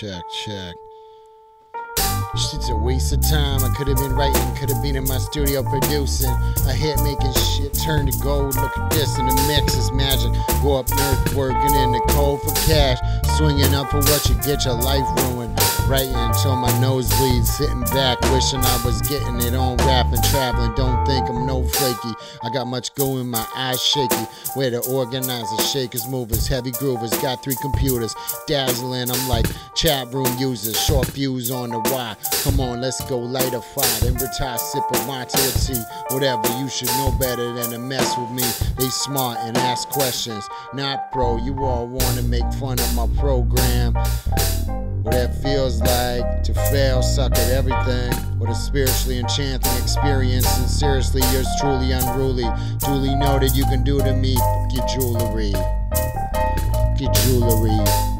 check, check. Shit's a waste of time. I could have been writing, could have been in my studio producing. A hit making shit turn to gold. Look at this in the mix, is magic. Go up north working in the cold for cash. Swinging up for what you get your life ruined. Writing until my nose bleeds. Sitting back, wishing I was getting it on rap and traveling. Don't think I'm no flaky. I got much going, my eyes shaky. Where the organizers, shakers, movers, heavy groovers. Got three computers dazzling. I'm like chat room users, short views on the Y. Come on, let's go light a fire. Then retire, sip a tea. Whatever, you should know better than to mess with me. They smart and ask questions. Not pro, you all wanna make fun of my program. What that feels like to fail, suck at everything. What a spiritually enchanting experience. And seriously, yours truly unruly. Duly noted, you can do to me. Get jewelry. Get jewelry.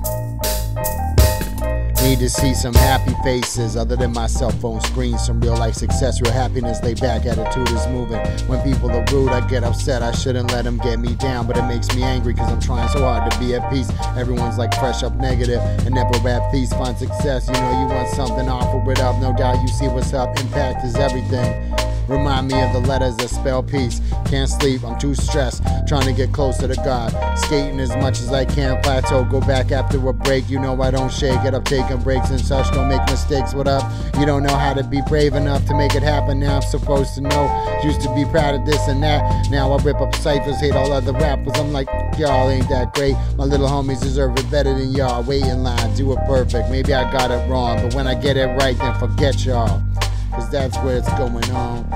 Need to see some happy faces other than my cell phone screen. Some real life success, real happiness, laid back attitude is moving. When people are rude, I get upset. I shouldn't let them get me down, but it makes me angry because I'm trying so hard to be at peace. Everyone's like fresh up negative and never at peace. Find success, you know, you want something, offer it up. No doubt you see what's up. Impact is everything. Remind me of the letters that spell peace. Can't sleep, I'm too stressed. Trying to get closer to God. Skating as much as I can, plateau. Go back after a break. You know I don't shake it up, taking breaks and such. Don't make mistakes. What up? You don't know how to be brave enough to make it happen. Now I'm supposed to know. Used to be proud of this and that. Now I rip up ciphers, hate all other rappers. I'm like, y'all ain't that great. My little homies deserve it better than y'all. Wait in line, do it perfect. Maybe I got it wrong, but when I get it right, then forget y'all. Cause that's where it's going on.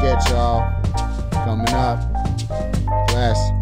Get y'all coming up. Bless.